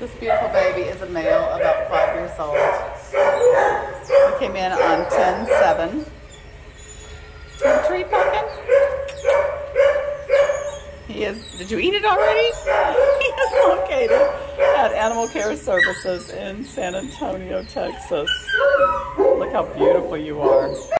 This beautiful baby is a male, about five years old. He came in on 10-7. Tree pumpkin? He is, did you eat it already? He is located at Animal Care Services in San Antonio, Texas. Look how beautiful you are.